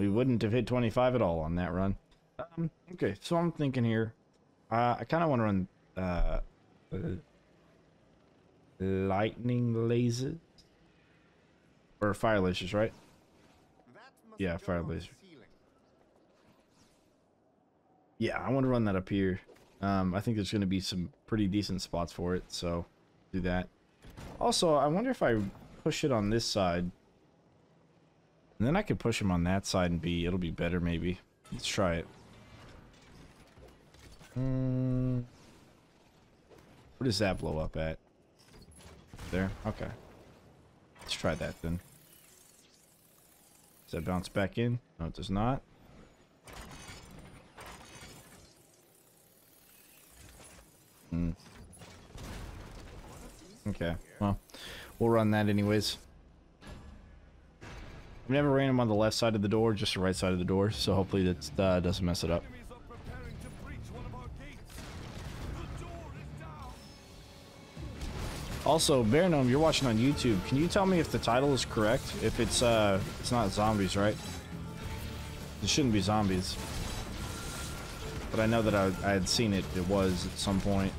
we wouldn't have hit 25 at all on that run. Um, okay, so I'm thinking here. Uh, I kind of want to run uh, uh, lightning lasers or fire lasers, right? Yeah, fire laser. Yeah, I want to run that up here. Um, I think there's going to be some pretty decent spots for it, so do that. Also, I wonder if I push it on this side. And then I could push him on that side and be, it'll be better maybe. Let's try it. Hmm. Where does that blow up at? There? Okay. Let's try that then. Does that bounce back in? No, it does not. Hmm. Okay, well, we'll run that anyways. I've never ran him on the left side of the door, just the right side of the door, so hopefully that uh, doesn't mess it up. Also, Bear Gnome, you're watching on YouTube. Can you tell me if the title is correct? If it's uh, it's not zombies, right? It shouldn't be zombies. But I know that I, I had seen it. It was at some point.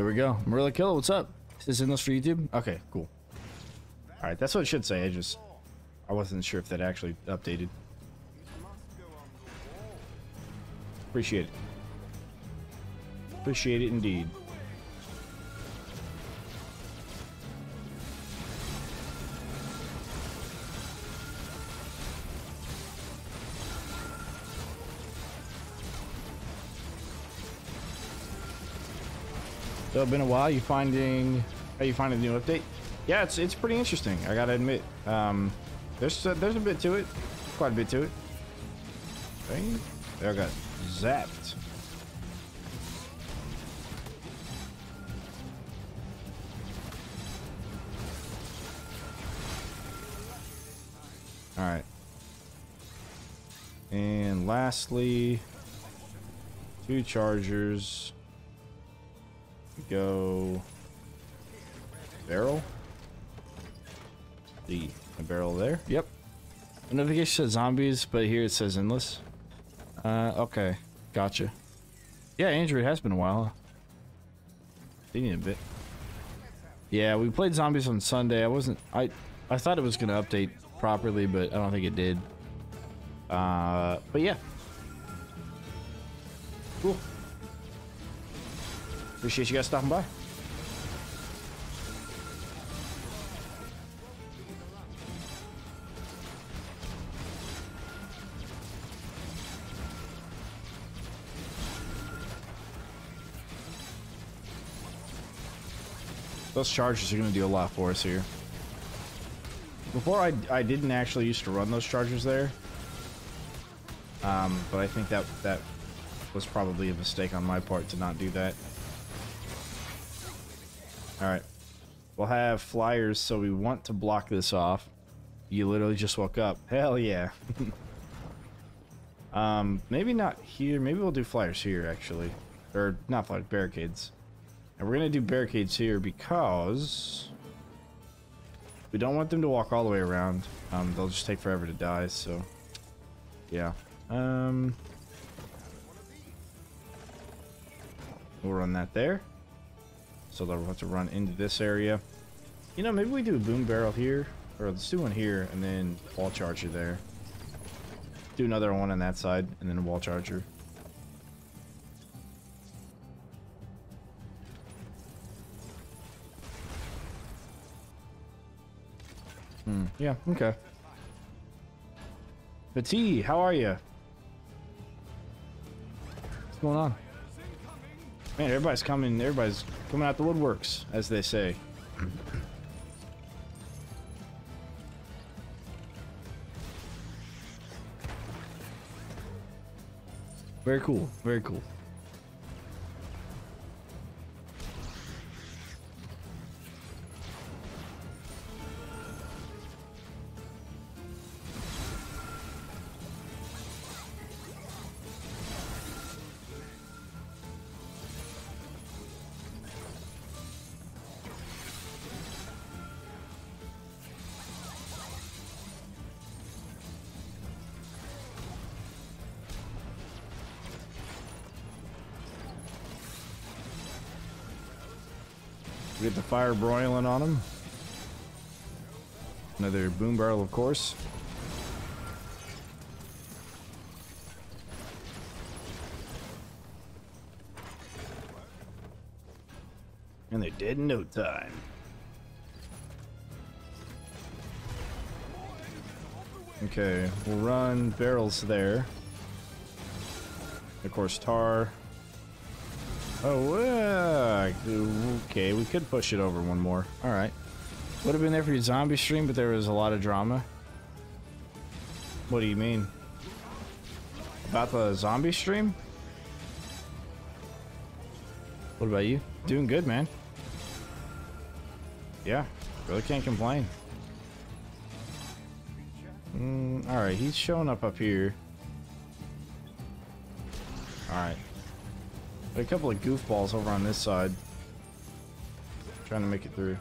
There we go. Marilla Killer, what's up? Is this in this for YouTube? Okay, cool. Alright, that's what it should say. I just... I wasn't sure if that actually updated. Appreciate it. Appreciate it indeed. So it's been a while. You finding? Are you finding the new update? Yeah, it's it's pretty interesting. I gotta admit. Um, there's a, there's a bit to it, quite a bit to it. There I got zapped. All right. And lastly, two chargers go barrel. The barrel there. Yep. The notification says zombies, but here it says endless. Uh, okay. Gotcha. Yeah, Andrew, it has been a while. Seen a bit. Yeah, we played zombies on Sunday. I wasn't I I thought it was gonna update properly, but I don't think it did. Uh but yeah. Cool. Appreciate you guys stopping by. Those chargers are going to do a lot for us here. Before, I, I didn't actually used to run those chargers there. Um, but I think that, that was probably a mistake on my part to not do that. Alright. We'll have flyers, so we want to block this off. You literally just woke up. Hell yeah. um, maybe not here. Maybe we'll do flyers here, actually. Or, not flyers, barricades. And we're going to do barricades here because... We don't want them to walk all the way around. Um, they'll just take forever to die, so... Yeah. Um... We'll run that there. So they'll have to run into this area. You know, maybe we do a boom barrel here. Or let's do one here and then wall charger there. Do another one on that side and then a wall charger. Hmm, yeah, okay. Petit, how are you? What's going on? Man, everybody's coming, everybody's coming out the woodworks, as they say. Very cool, very cool. Fire broiling on him. Another boom barrel, of course. And they're dead in no time. Okay, we'll run barrels there. Of course, tar. Oh, uh, okay, we could push it over one more. All right. Would have been there for your zombie stream, but there was a lot of drama. What do you mean? About the zombie stream? What about you? Doing good, man. Yeah, really can't complain. Mm, Alright, he's showing up up here. A couple of goofballs over on this side. Trying to make it through.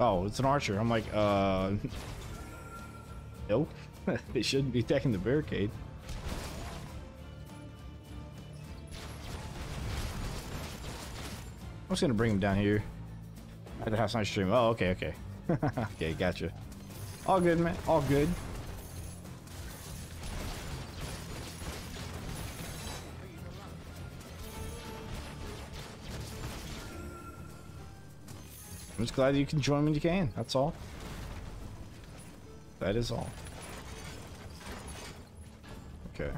Oh, it's an archer. I'm like, uh... Nope. they shouldn't be attacking the barricade. I'm just gonna bring him down here. At the house night stream. Oh, okay, okay. okay, gotcha. All good, man. All good. I'm just glad you can join when you can. That's all. That is all. Okay.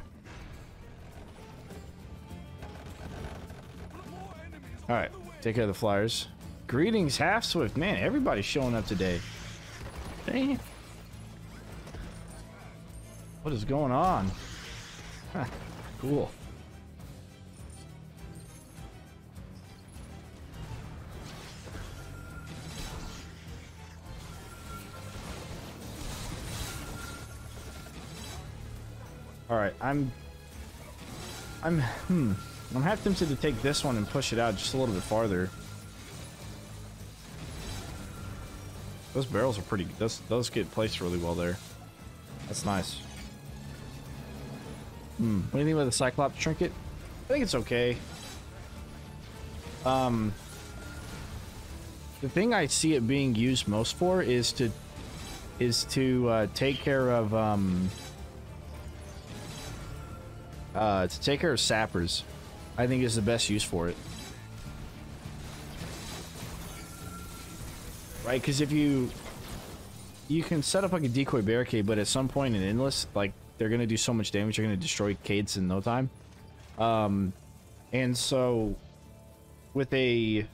Alright, take care of the flyers. Greetings, Half Swift. Man, everybody's showing up today. Dang. What is going on? cool. All right, I'm, I'm, hmm, I'm half tempted to take this one and push it out just a little bit farther. Those barrels are pretty, those, those get placed really well there. That's nice. Hmm, what do you think about the Cyclops trinket? I think it's okay. Um, the thing I see it being used most for is to, is to uh, take care of, um, uh, to take care of sappers, I think is the best use for it. Right, because if you you can set up like a decoy barricade, but at some point in endless, like they're gonna do so much damage, you're gonna destroy Cades in no time. Um, and so with a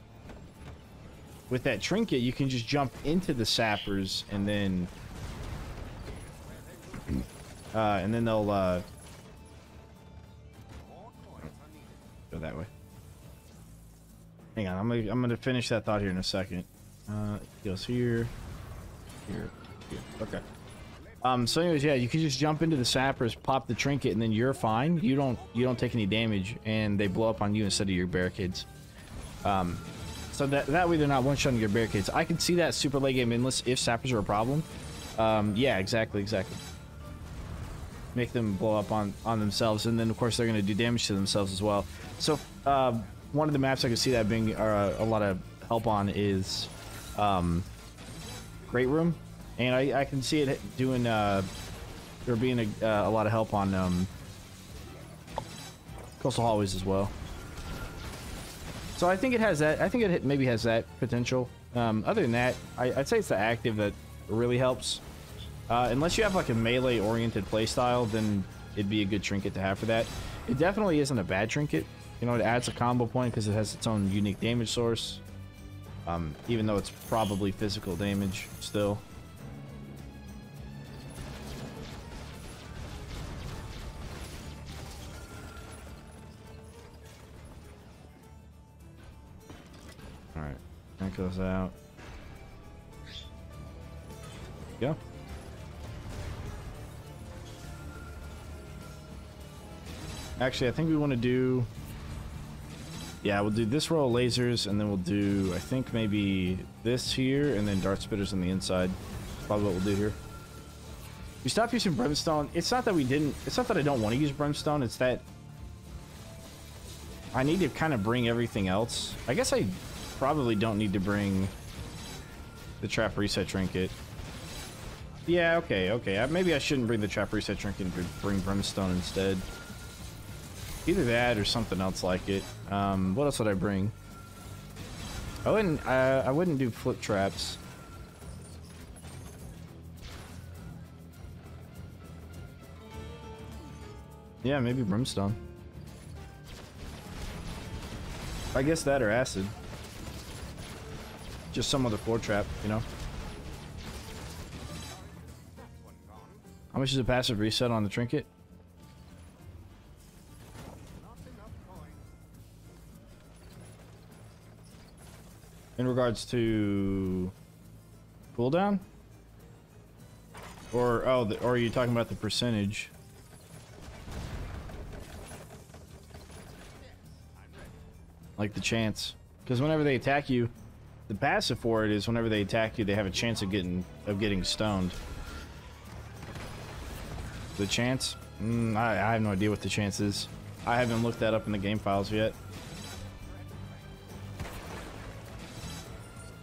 with that trinket, you can just jump into the sappers and then uh, and then they'll uh, Go that way. Hang on, I'm gonna I'm gonna finish that thought here in a second. Uh, it goes here, here, here. Okay. Um. So, anyways, yeah, you can just jump into the sappers, pop the trinket, and then you're fine. You don't you don't take any damage, and they blow up on you instead of your barricades. Um. So that that way they're not one-shotting your barricades. I can see that super late game endless if sappers are a problem. Um. Yeah. Exactly. Exactly make them blow up on on themselves and then of course they're going to do damage to themselves as well so uh, one of the maps I can see that being uh, a lot of help on is um, Great Room, and I, I can see it doing uh, there being a, uh, a lot of help on um, Coastal Hallways as well. So I think it has that. I think it maybe has that potential. Um, other than that, I, would say it's the active that really helps. Uh, unless you have like a melee-oriented playstyle, then it'd be a good trinket to have for that. It definitely isn't a bad trinket. You know, it adds a combo point because it has its own unique damage source. Um, even though it's probably physical damage still. Alright, that goes out. Yeah. Actually, I think we want to do yeah, we'll do this row of lasers, and then we'll do, I think, maybe this here, and then dart spitters on the inside. Probably what we'll do here. We stopped using brimstone. It's not that we didn't, it's not that I don't want to use brimstone, it's that I need to kind of bring everything else. I guess I probably don't need to bring the trap reset trinket. Yeah, okay, okay. Maybe I shouldn't bring the trap reset trinket and bring brimstone instead. Either that or something else like it. Um, what else would I bring? I wouldn't. I, I wouldn't do flip traps. Yeah, maybe brimstone. I guess that or acid. Just some other floor trap, you know? How much is a passive reset on the trinket? In regards to cooldown? Or, oh, the, or are you talking about the percentage? Like the chance. Because whenever they attack you, the passive for it is whenever they attack you, they have a chance of getting of getting stoned. The chance? Mm, I, I have no idea what the chance is. I haven't looked that up in the game files yet.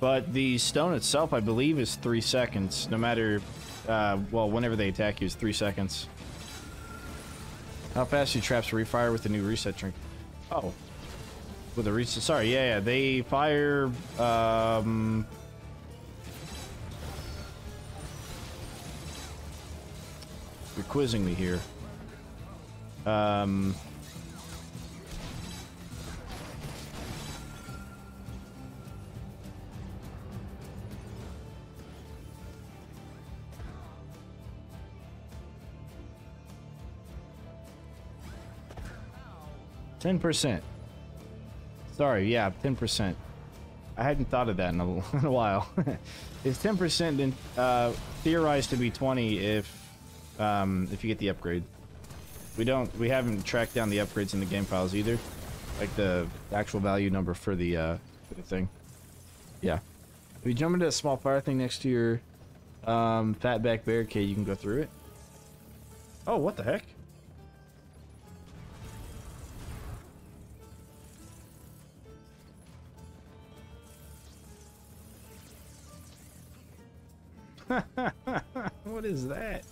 But the stone itself, I believe, is three seconds. No matter, uh, well, whenever they attack you, is three seconds. How fast do traps refire with the new reset trinket? Oh, with a reset. Sorry, yeah, yeah. They fire. Um, you're quizzing me here. Um. Ten percent. Sorry, yeah, 10%. I hadn't thought of that in a, in a while. it's 10% then uh, theorized to be 20 if um, if you get the upgrade. We don't, we haven't tracked down the upgrades in the game files either. Like the actual value number for the, uh, thing. Yeah. If you jump into a small fire thing next to your um, fatback barricade, you can go through it. Oh, what the heck? what is that?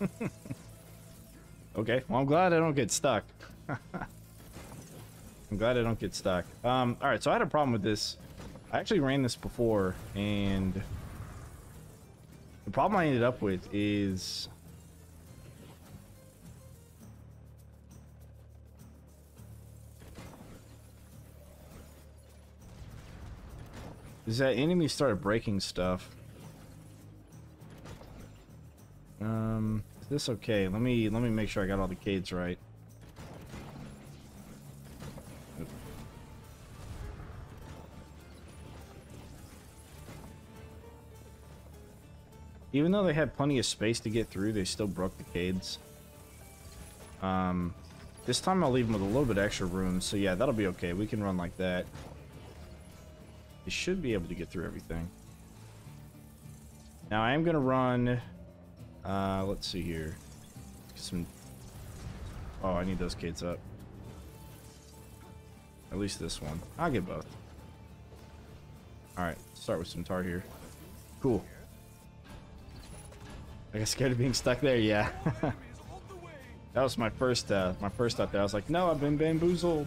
okay, well I'm glad I don't get stuck. I'm glad I don't get stuck. Um, alright, so I had a problem with this. I actually ran this before, and the problem I ended up with is is that enemies started breaking stuff. Um, is this okay? Let me let me make sure I got all the cades right. Even though they had plenty of space to get through, they still broke the cades. Um, this time I'll leave them with a little bit extra room, so yeah, that'll be okay. We can run like that. Should be able to get through everything. Now I am to run, uh, let's see here. Some, oh, I need those kids up. At least this one. I'll get both. Alright, start with some tar here. Cool. I got scared of being stuck there, yeah. that was my first, uh, my first thought there. I was like, no, I've been bamboozled.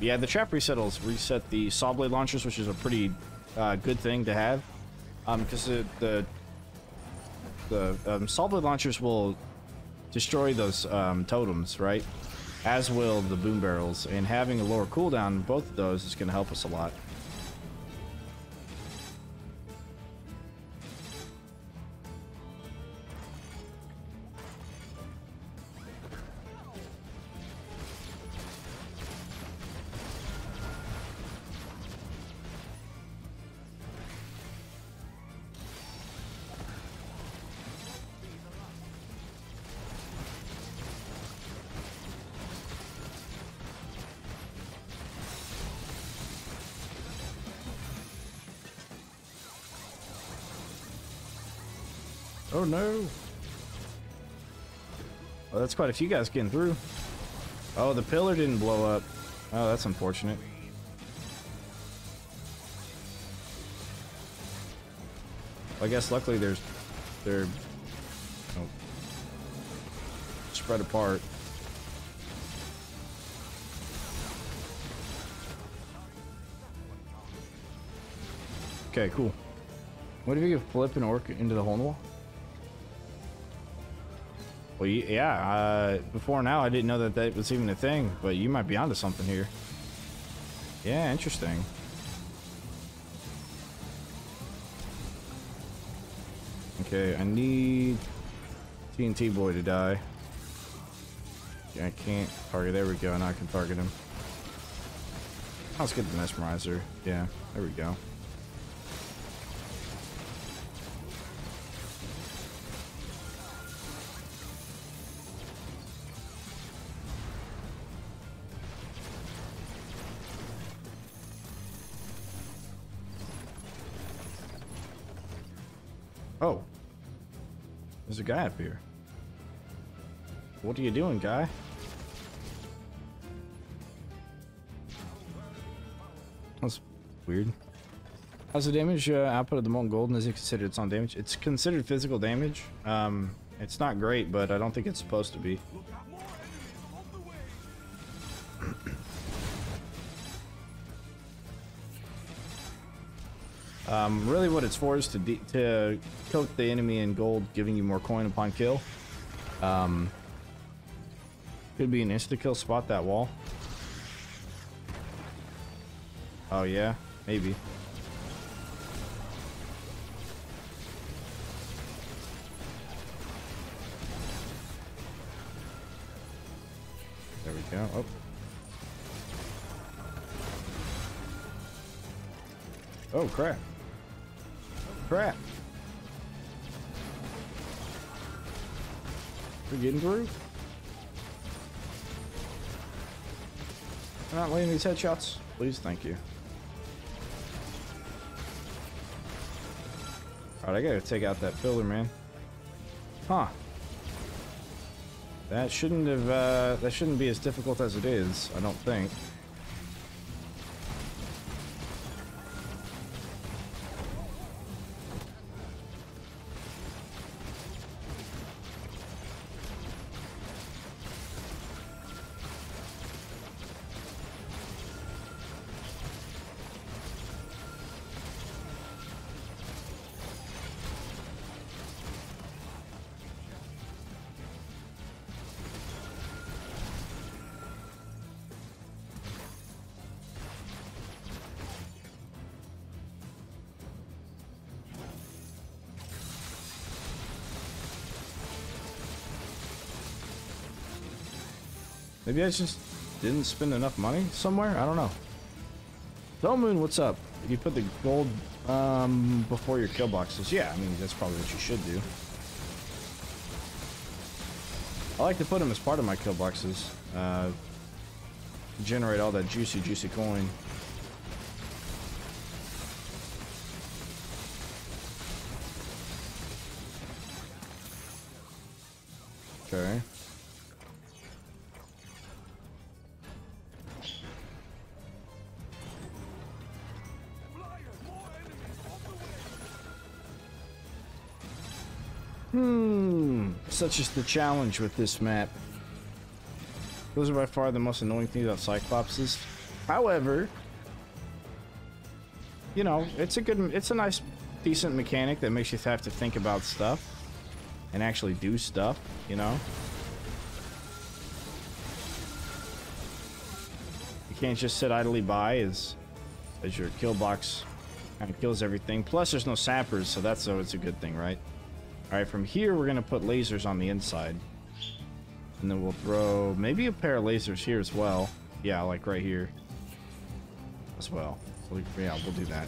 Yeah, the trap resettles reset the saw blade launchers, which is a pretty uh, good thing to have, because um, the the, the um, saw blade launchers will destroy those um, totems, right? As will the boom barrels, and having a lower cooldown, both of those is going to help us a lot. No. Oh, that's quite a few guys getting through. Oh, the pillar didn't blow up. Oh, that's unfortunate. I guess luckily there's they're know, spread apart. Okay, cool. What if you flip an orc into the hole in the wall? Well, yeah, uh, before now I didn't know that that was even a thing, but you might be onto something here. Yeah, interesting. Okay, I need TNT boy to die. I can't target. There we go. Now I can target him. Let's get the mesmerizer. Yeah, there we go. Guy up here. What are you doing, guy? That's weird. How's the damage uh, output of the molten golden? Is it considered its own damage? It's considered physical damage. Um, it's not great, but I don't think it's supposed to be. Um, really what it's for is to, to coat the enemy in gold, giving you more coin upon kill. Um, could be an insta-kill spot, that wall. Oh yeah, maybe. There we go. Oh. Oh crap crap. We're getting through. I'm not laying these headshots. Please, thank you. Alright, I gotta take out that pillar, man. Huh. That shouldn't have, uh, that shouldn't be as difficult as it is, I don't think. Maybe I just didn't spend enough money somewhere? I don't know. Moon, what's up? You put the gold um, before your kill boxes. Yeah, I mean, that's probably what you should do. I like to put them as part of my kill boxes. Uh, generate all that juicy, juicy coin. Such is the challenge with this map. Those are by far the most annoying things about Cyclopses. However, you know, it's a good, it's a nice, decent mechanic that makes you have to think about stuff and actually do stuff, you know? You can't just sit idly by as, as your kill box kind of kills everything. Plus, there's no sappers, so that's always a good thing, right? Alright, from here we're going to put lasers on the inside. And then we'll throw maybe a pair of lasers here as well. Yeah, like right here. As well. Yeah, we'll do that.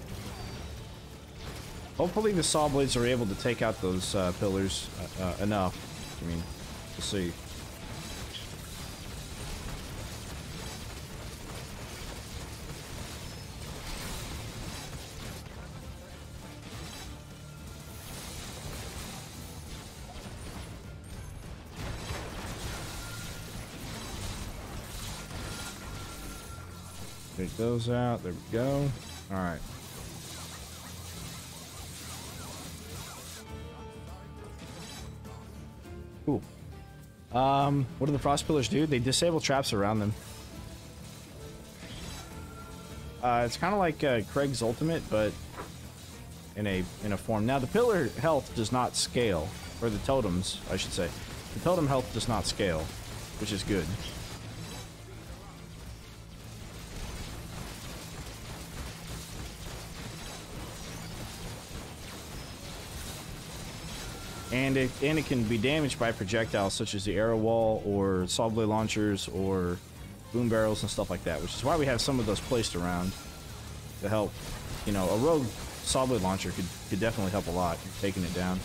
Hopefully the saw blades are able to take out those uh, pillars uh, uh, enough. I mean, we'll see. Those out. There we go. All right. Cool. Um, what do the frost pillars do? They disable traps around them. Uh, it's kind of like uh, Craig's ultimate, but in a in a form. Now the pillar health does not scale, or the totems, I should say. The totem health does not scale, which is good. And it, and it can be damaged by projectiles such as the arrow wall or saw blade launchers or boom barrels and stuff like that, which is why we have some of those placed around to help. You know, a rogue saw blade launcher could, could definitely help a lot, taking it down.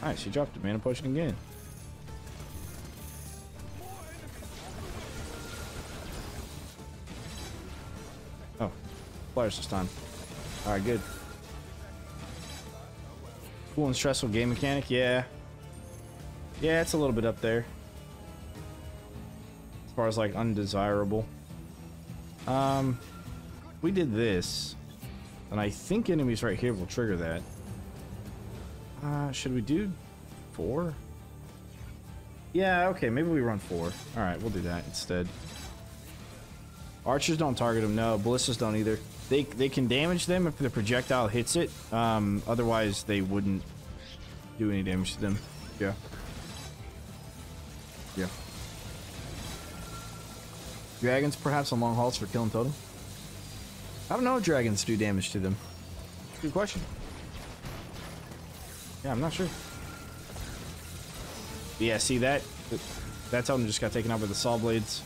Nice, he dropped a mana potion again. This time. Alright, good. Cool and stressful game mechanic, yeah. Yeah, it's a little bit up there. As far as like undesirable. Um, we did this, and I think enemies right here will trigger that. Uh, should we do four? Yeah, okay, maybe we run four. Alright, we'll do that instead. Archers don't target them, no. Ballistas don't either. They, they can damage them if the projectile hits it. Um, otherwise, they wouldn't do any damage to them. Yeah. Yeah. Dragons, perhaps on long hauls for killing totem? I don't know if dragons do damage to them. Good question. Yeah, I'm not sure. Yeah, see that? That totem just got taken out by the saw blades.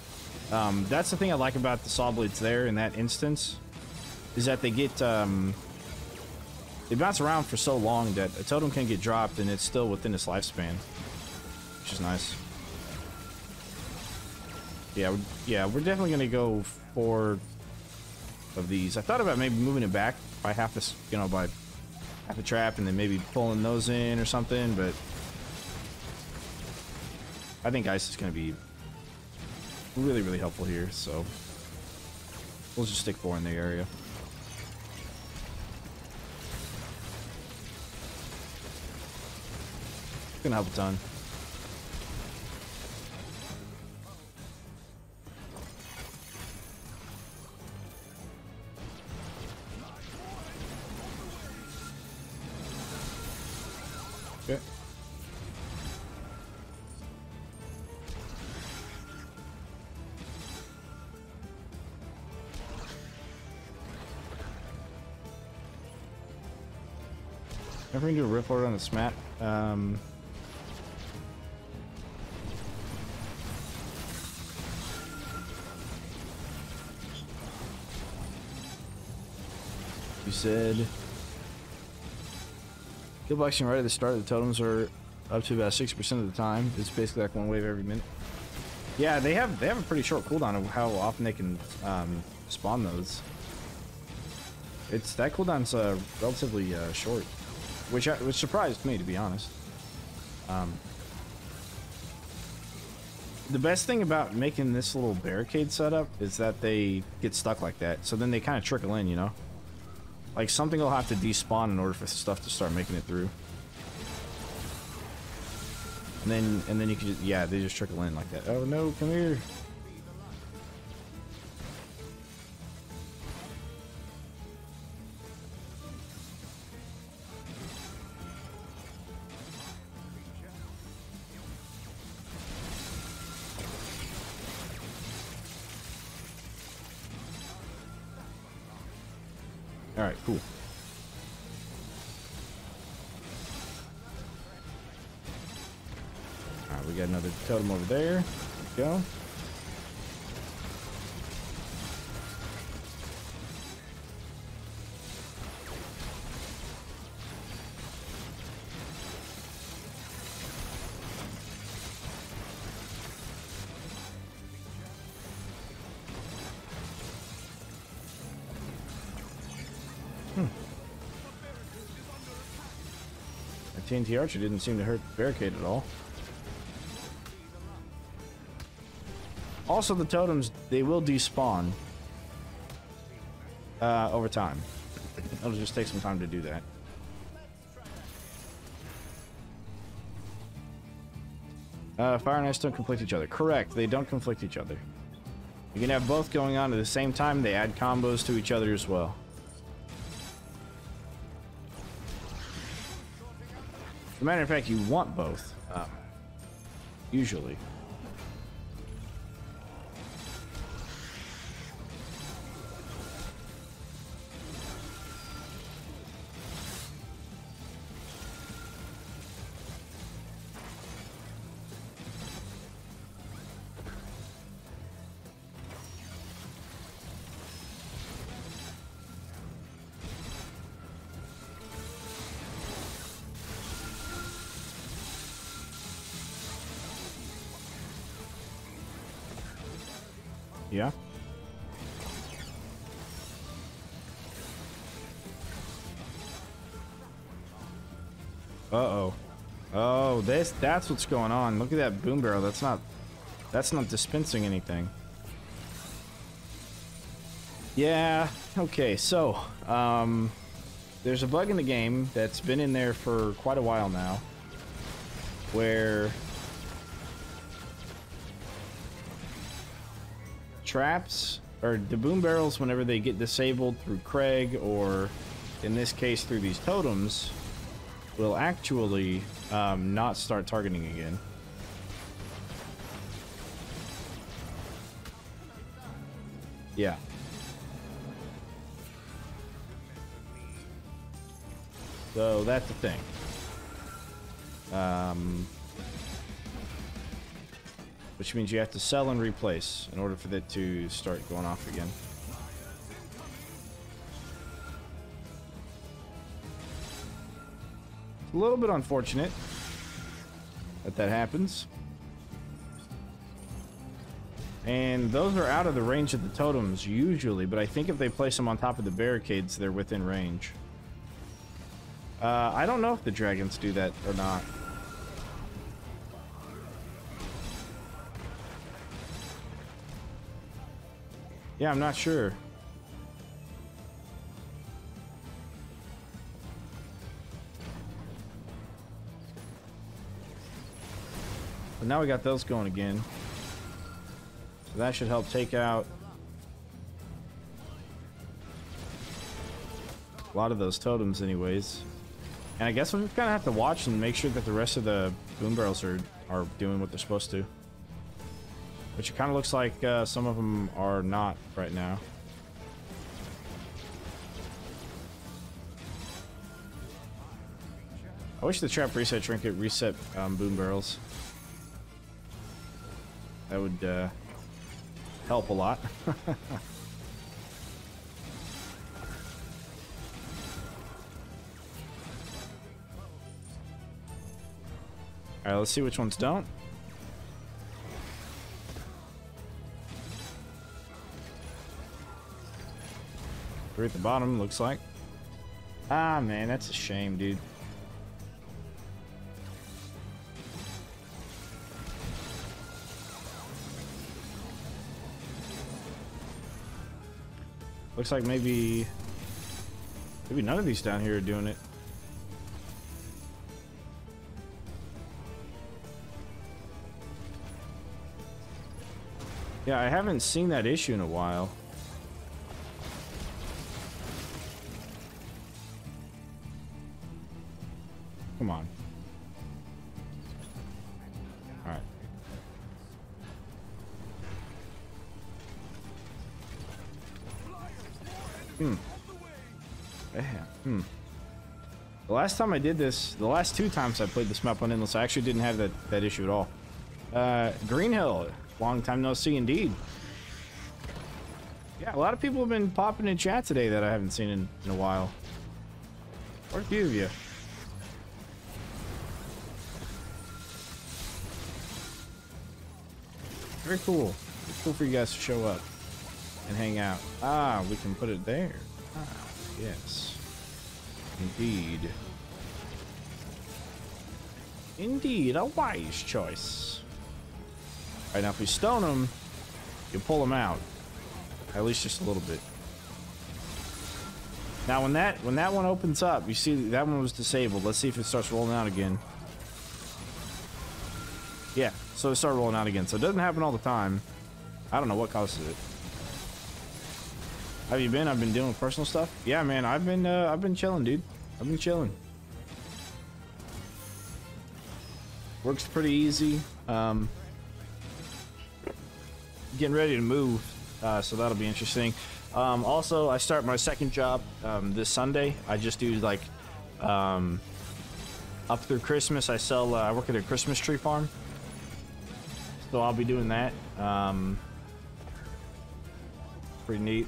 Um, that's the thing I like about the saw blades there in that instance, is that they get um, they bounce around for so long that a totem can get dropped and it's still within its lifespan, which is nice. Yeah, yeah, we're definitely gonna go for of these. I thought about maybe moving it back by half a, you know, by half a trap and then maybe pulling those in or something, but I think ice is gonna be really, really helpful here, so we'll just stick four in the area. Gonna help a ton. Okay. Never gonna do a riff order on this map. Um, you said kill boxing right at the start. Of the totems are up to about sixty percent of the time. It's basically like one wave every minute. Yeah, they have they have a pretty short cooldown of how often they can um, spawn those. It's that cooldown's uh, relatively uh, short, which I, which surprised me to be honest. Um, the best thing about making this little barricade setup is that they get stuck like that, so then they kind of trickle in, you know. Like something will have to despawn in order for stuff to start making it through. And then and then you can just yeah, they just trickle in like that. Oh no, come here. there. there go. Hmm. TNT Archer didn't seem to hurt the barricade at all. Also, the totems, they will despawn uh, over time. It'll just take some time to do that. Uh, fire and ice don't conflict each other. Correct, they don't conflict each other. You can have both going on at the same time. They add combos to each other as well. As a matter of fact, you want both. Uh, usually. Yeah. Uh-oh. Oh, this that's what's going on. Look at that boom barrel. That's not that's not dispensing anything. Yeah, okay, so um there's a bug in the game that's been in there for quite a while now where traps or the boom barrels whenever they get disabled through Craig or in this case through these totems will actually um, not start targeting again. Yeah. So that's the thing. Um, which means you have to sell and replace in order for it to start going off again. It's a little bit unfortunate that that happens. And those are out of the range of the totems usually, but I think if they place them on top of the barricades, they're within range. Uh, I don't know if the dragons do that or not. Yeah, I'm not sure. But now we got those going again. So that should help take out a lot of those totems anyways. And I guess we kind of have to watch and make sure that the rest of the boom barrels are, are doing what they're supposed to. Which it kind of looks like uh, some of them are not right now. I wish the trap reset trinket reset um, boom barrels. That would uh, help a lot. Alright, let's see which ones don't. Three at the bottom, looks like. Ah, man, that's a shame, dude. Looks like maybe... Maybe none of these down here are doing it. Yeah, I haven't seen that issue in a while. Last time I did this, the last two times I played this map on Endless, I actually didn't have that, that issue at all. Uh, long time no see indeed. Yeah, a lot of people have been popping in chat today that I haven't seen in, in a while. Quite a few of you. Very cool. It's cool for you guys to show up and hang out. Ah, we can put it there. Ah, yes. Indeed. Indeed, a wise choice. All right, now if we stone him, you pull him out. At least just a little bit. Now when that when that one opens up, you see that one was disabled. Let's see if it starts rolling out again. Yeah, so it started rolling out again. So it doesn't happen all the time. I don't know what causes it. Have you been? I've been dealing with personal stuff. Yeah, man, I've been uh, I've been chilling, dude. I've been chilling. Works pretty easy. Um, getting ready to move, uh, so that'll be interesting. Um, also, I start my second job um, this Sunday. I just do like um, up through Christmas. I sell. Uh, I work at a Christmas tree farm, so I'll be doing that. Um, pretty neat.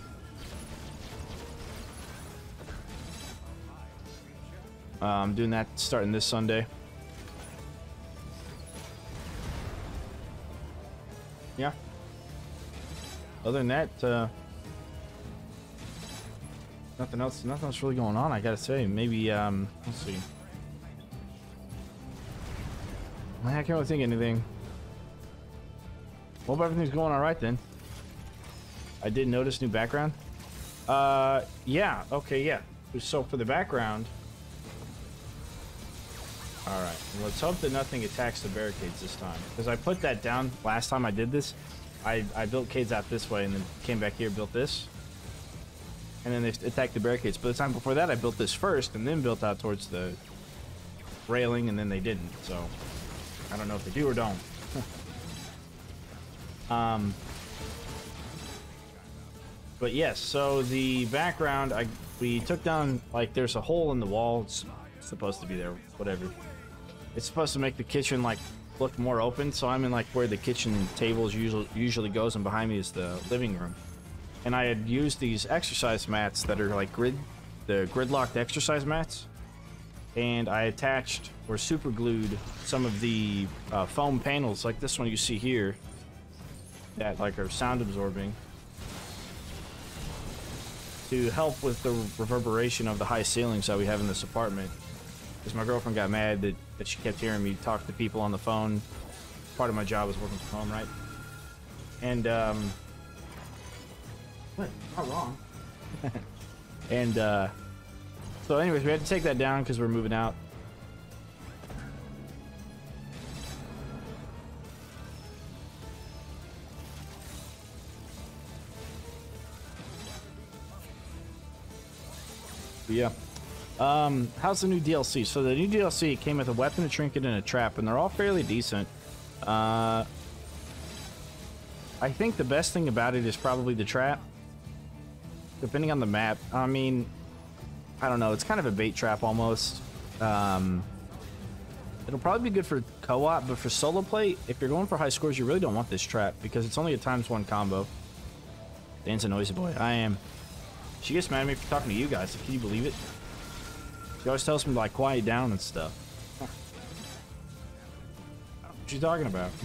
I'm doing that starting this Sunday. Yeah. Other than that, uh, nothing else. Nothing else really going on. I gotta say, maybe. Um, let's see. I can't really think of anything. Hope everything's going all right then. I did notice new background. Uh, yeah. Okay, yeah. So for the background. All right. Let's hope that nothing attacks the barricades this time. Because I put that down last time I did this. I, I built cades out this way and then came back here, built this. And then they attacked the barricades. But the time before that, I built this first and then built out towards the railing and then they didn't. So I don't know if they do or don't. um, but yes, so the background, I we took down, like, there's a hole in the wall. It's supposed to be there, whatever. It's supposed to make the kitchen like look more open. So I'm in like where the kitchen tables usually usually goes, and behind me is the living room. And I had used these exercise mats that are like grid, the gridlocked exercise mats. And I attached or super glued some of the uh, foam panels, like this one you see here, that like are sound absorbing, to help with the reverberation of the high ceilings that we have in this apartment because my girlfriend got mad that, that she kept hearing me talk to people on the phone. Part of my job is working from home, right? And, um... What? Not wrong. and, uh... So anyways, we had to take that down because we're moving out. Yeah. Um, how's the new DLC? So the new DLC came with a weapon, a trinket, and a trap, and they're all fairly decent. Uh, I think the best thing about it is probably the trap. Depending on the map. I mean, I don't know. It's kind of a bait trap almost. Um, it'll probably be good for co-op, but for solo play, if you're going for high scores, you really don't want this trap because it's only a times one combo. Dan's a noisy boy. I am. She gets mad at me for talking to you guys. Can you believe it? She always tells me to like quiet down and stuff. What you talking about?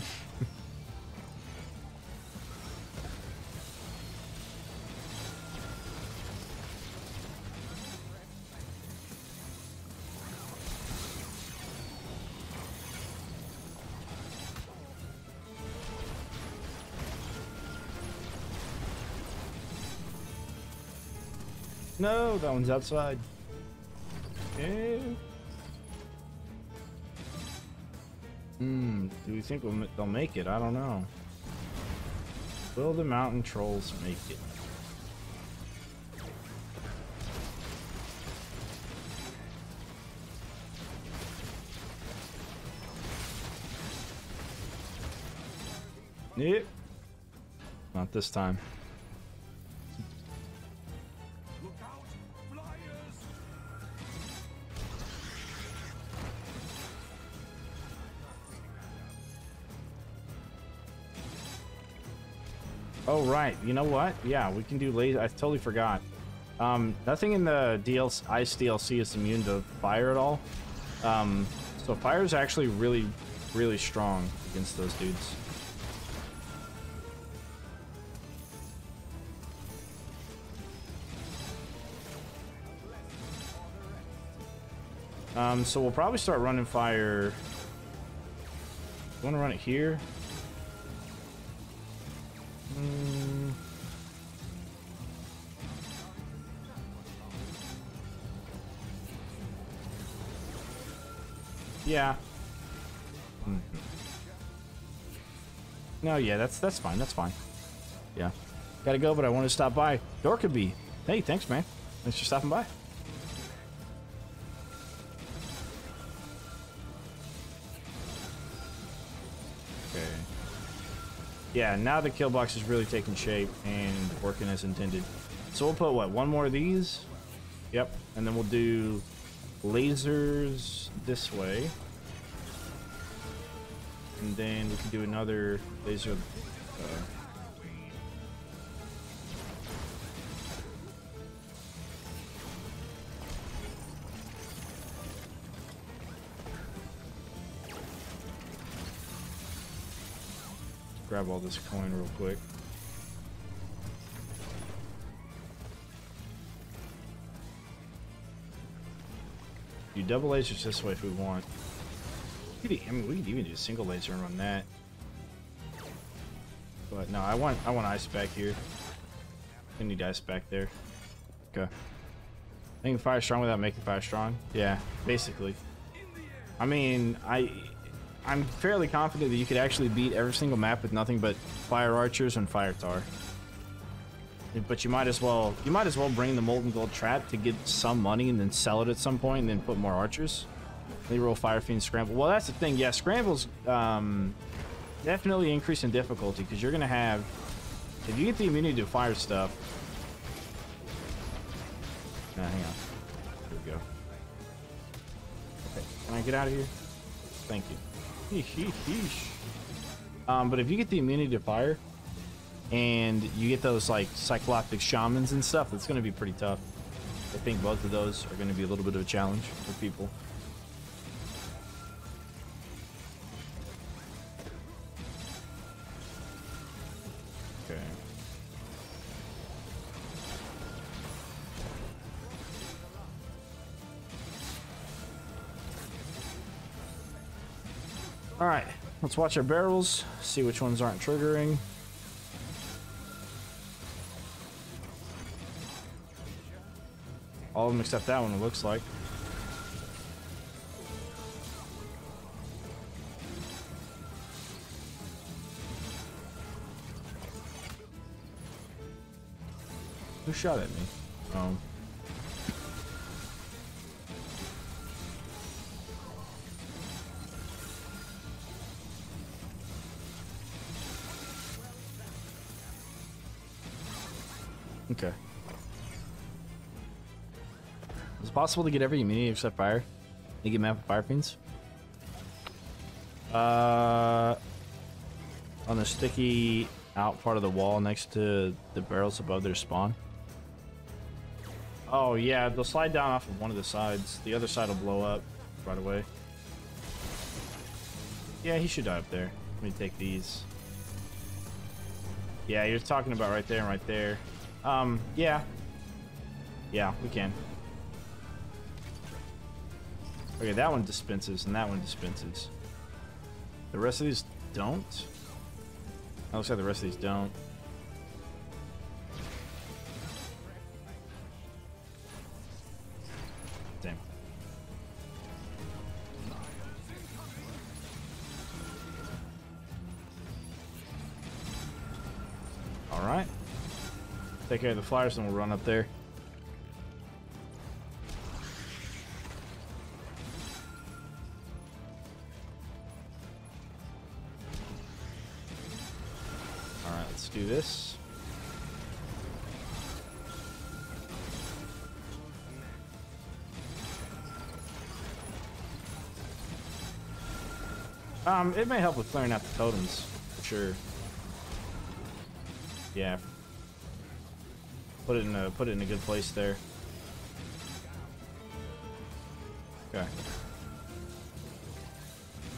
no, that one's outside. Hmm, do we think we'll, they'll make it? I don't know. Will the mountain trolls make it? Yep. Not this time. You know what? Yeah, we can do laser. I totally forgot. Um, nothing in the DLC, Ice DLC is immune to fire at all. Um, so fire is actually really, really strong against those dudes. Um, so we'll probably start running fire want to run it here? Yeah. Mm -hmm. No, yeah, that's that's fine. That's fine. Yeah. Gotta go, but I want to stop by. Dorkabee. Hey, thanks, man. Thanks for stopping by. Okay. Yeah, now the kill box is really taking shape and working as intended. So we'll put, what, one more of these? Yep. And then we'll do lasers this way. And then we can do another laser uh, grab all this coin real quick. Do double lasers this way if we want. I mean, we could even do a single laser and run that. But no, I want I want ice back here. I need ice back there. Okay. Making fire strong without making fire strong. Yeah, basically. I mean, I I'm fairly confident that you could actually beat every single map with nothing but fire archers and fire tar. But you might as well you might as well bring the molten gold trap to get some money and then sell it at some point and then put more archers. They roll fire fiend scramble. Well, that's the thing. Yeah, scrambles um, definitely increase in difficulty because you're gonna have if you get the immunity to fire stuff. Nah, hang on. Here we go. Okay, can I get out of here? Thank you. Um, but if you get the immunity to fire, and you get those like cyclopic shamans and stuff, it's going to be pretty tough. I think both of those are going to be a little bit of a challenge for people. Okay. All right, let's watch our barrels, see which ones aren't triggering. All of them except that one, it looks like. Who shot at me? Um. Possible to get every immunity except fire? You get map of fire fiends? Uh, on the sticky out part of the wall next to the barrels above their spawn. Oh yeah, they'll slide down off of one of the sides. The other side will blow up right away. Yeah, he should die up there. Let me take these. Yeah, you're talking about right there and right there. Um, yeah. Yeah, we can. Okay, that one dispenses, and that one dispenses. The rest of these don't? It looks like the rest of these don't. Damn. Alright. Take care of the flyers and we'll run up there. It may help with clearing out the totems, for sure. Yeah, Put it in a put it in a good place there. Okay.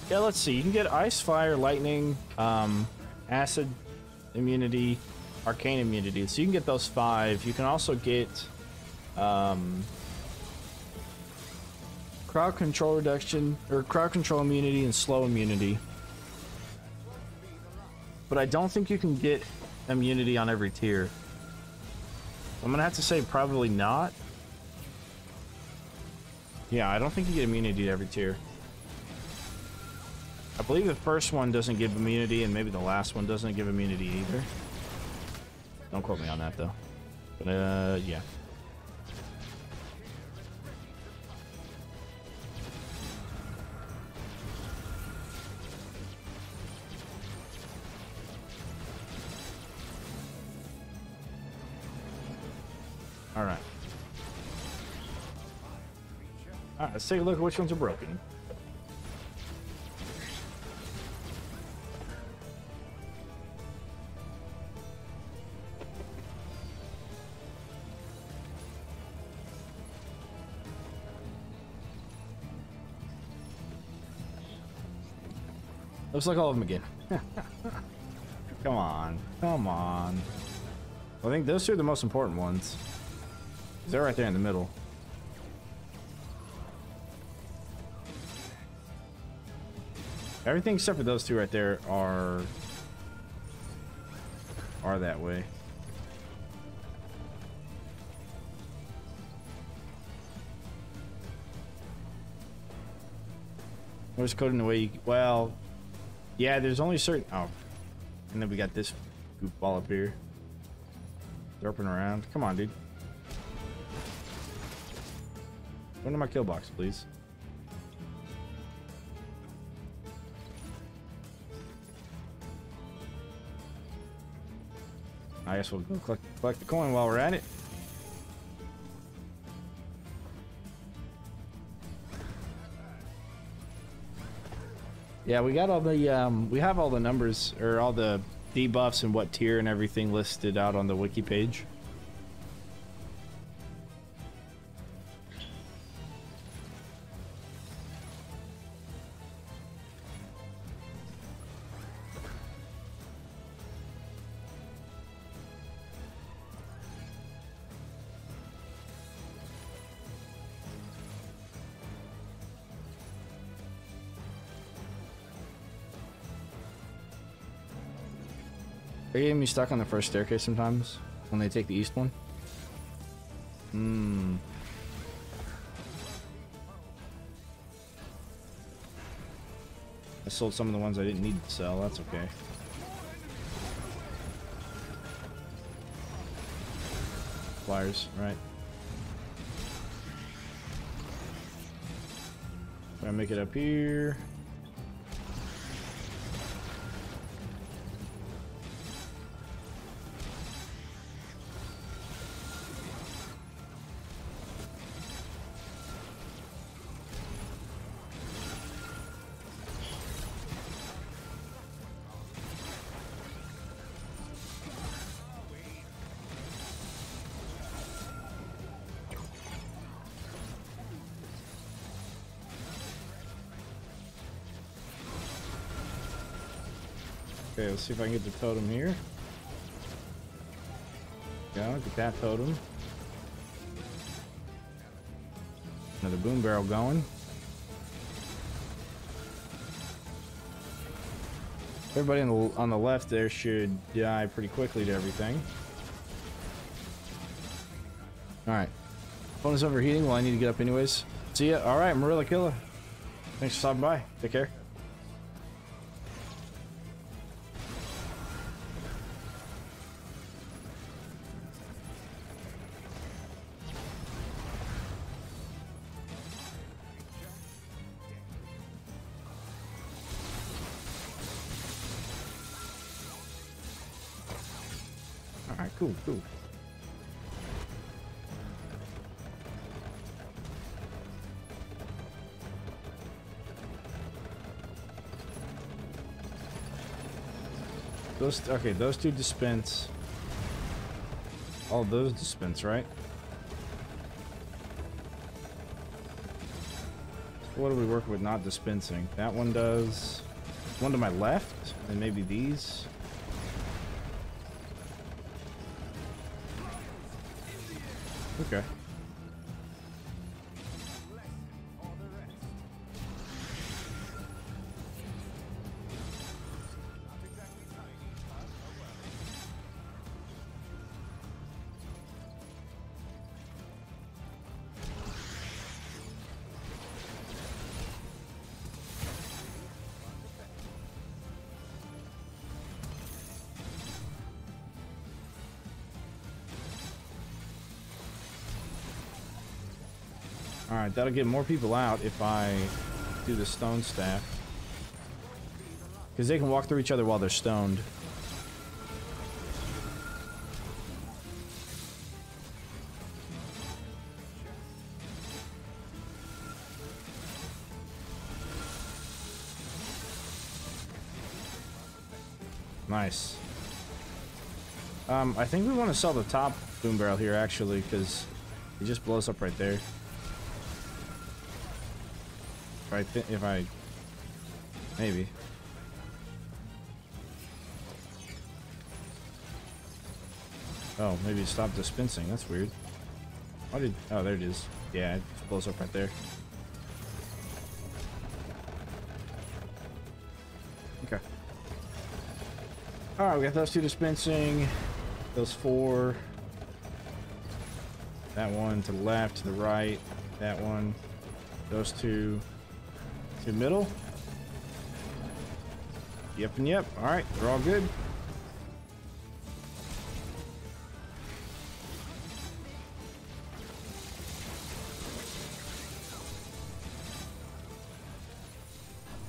Yeah, let's see. You can get ice, fire, lightning, um, acid immunity, arcane immunity. So you can get those five. You can also get um, crowd control reduction or crowd control immunity and slow immunity. But I don't think you can get immunity on every tier. I'm gonna have to say probably not. Yeah, I don't think you get immunity to every tier. I believe the first one doesn't give immunity, and maybe the last one doesn't give immunity either. Don't quote me on that, though. But, uh, yeah. Alright. Alright, let's take a look at which ones are broken. Looks like all of them again. come on. Come on. I think those two are the most important ones. They're right there in the middle. Everything except for those two right there are are that way. Where's coding the way you well yeah there's only certain oh and then we got this goofball up here derping around come on dude Go to my kill box, please. I guess we'll go collect, collect the coin while we're at it. Yeah, we got all the um, we have all the numbers or all the debuffs and what tier and everything listed out on the wiki page. You getting me stuck on the first staircase sometimes when they take the east one? Hmm. I sold some of the ones I didn't need to sell. That's okay. Flyers, right. Gonna make it up here. Okay, let's see if I can get the totem here. Go, get that totem. Another boom barrel going. Everybody on the, on the left there should die pretty quickly to everything. Alright. Phone is overheating. Well, I need to get up anyways. See ya. Alright, Marilla Killer. Thanks for stopping by. Take care. Those, okay, those two dispense. All those dispense, right? What are we working with not dispensing? That one does. One to my left, and maybe these. Okay. That'll get more people out if I do the stone staff. Because they can walk through each other while they're stoned. Nice. Um, I think we want to sell the top boom barrel here, actually, because it just blows up right there. Right, if I... Maybe. Oh, maybe stop dispensing. That's weird. Why did... Oh, there it is. Yeah, it blows up right there. Okay. Alright, we got those two dispensing. Those four. That one to the left, to the right. That one. Those two. To middle. Yep and yep. Alright, they're all good.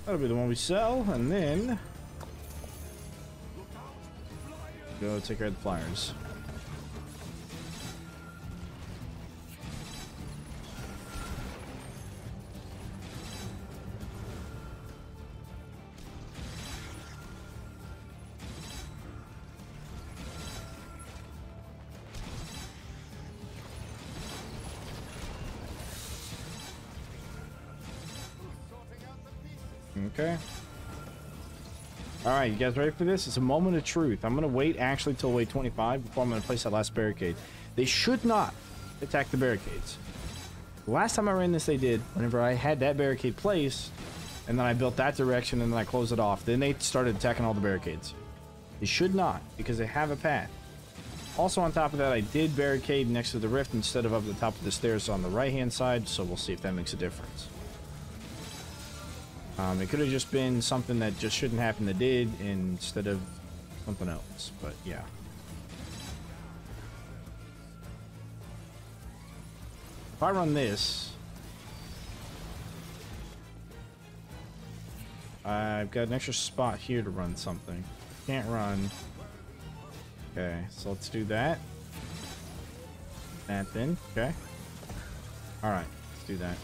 That'll be the one we sell, and then go take care of the flyers. Okay. Alright, you guys ready for this? It's a moment of truth. I'm going to wait actually till wait 25 before I'm going to place that last barricade. They should not attack the barricades. Last time I ran this, they did. Whenever I had that barricade placed, and then I built that direction, and then I closed it off. Then they started attacking all the barricades. They should not, because they have a path. Also on top of that, I did barricade next to the rift instead of up the top of the stairs on the right-hand side, so we'll see if that makes a difference. Um, it could have just been something that just shouldn't happen that did instead of something else, but yeah. If I run this, I've got an extra spot here to run something. Can't run. Okay, so let's do that. That then, okay. Alright, let's do that.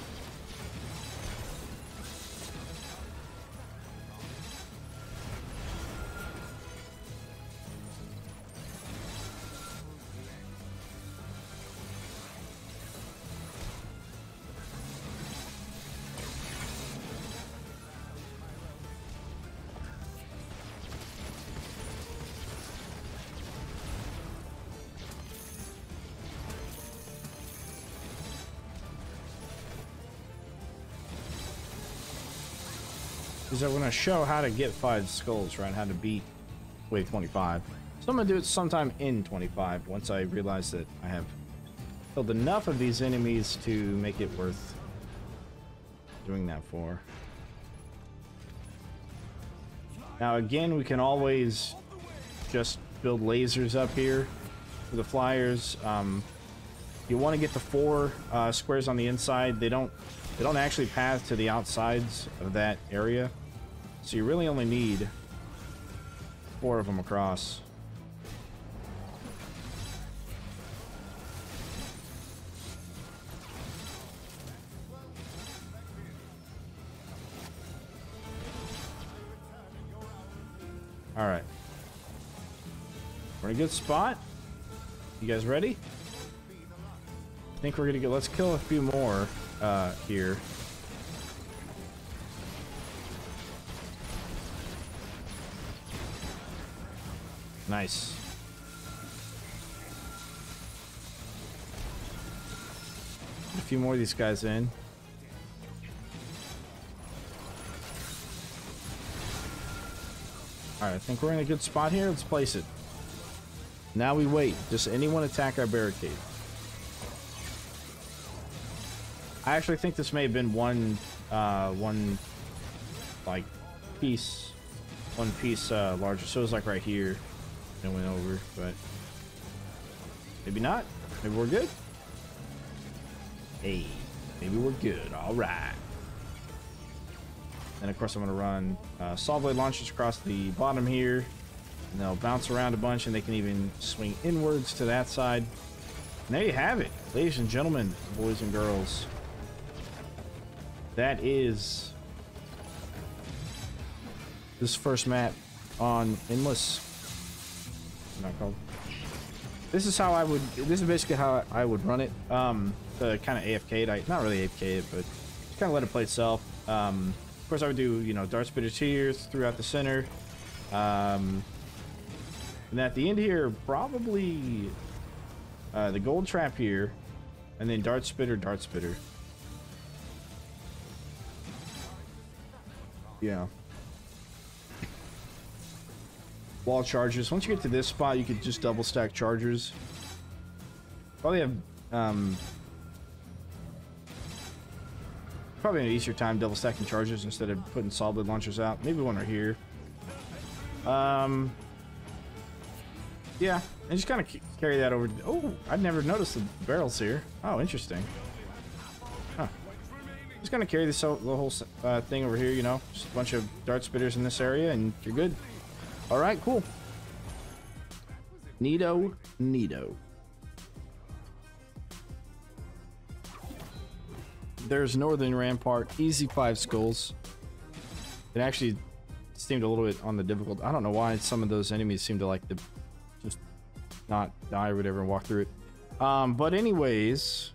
Is I'm going to show how to get five skulls, right? How to beat wave 25. So I'm going to do it sometime in 25 once I realize that I have killed enough of these enemies to make it worth doing that for. Now again, we can always just build lasers up here for the flyers. Um, you want to get the four uh, squares on the inside. They don't they don't actually path to the outsides of that area. So you really only need four of them across. All right. We're in a good spot. You guys ready? I think we're gonna go. Let's kill a few more uh, here. Nice. a few more of these guys in. Alright, I think we're in a good spot here. Let's place it. Now we wait. Does anyone attack our barricade? I actually think this may have been one, uh, one, like, piece, one piece, uh, larger. So it was like right here and went over, but maybe not. Maybe we're good. Hey, Maybe we're good. All right. And of course, I'm going to run uh, saw blade launchers across the bottom here. And they'll bounce around a bunch, and they can even swing inwards to that side. And there you have it, ladies and gentlemen, boys and girls. That is this first map on Endless. Not called. This is how I would. This is basically how I would run it. Um, the kind of AFK. Not really AFK but just kind of let it play itself. Um, of course, I would do you know dart spitters here throughout the center. Um, and at the end here, probably uh, the gold trap here, and then dart spitter, dart spitter. Yeah. Wall chargers. Once you get to this spot, you could just double stack chargers. Probably have um, probably an easier time double stacking chargers instead of putting solid launchers out. Maybe one right here. Um, yeah, and just kind of carry that over. oh, I'd never noticed the barrels here. Oh, interesting. Huh. Just gonna carry this the whole uh, thing over here. You know, just a bunch of dart spitters in this area, and you're good. All right, cool. Neato, neato. There's Northern Rampart, easy five skulls. It actually seemed a little bit on the difficult. I don't know why some of those enemies seem to like to just not die or whatever and walk through it. Um, but anyways,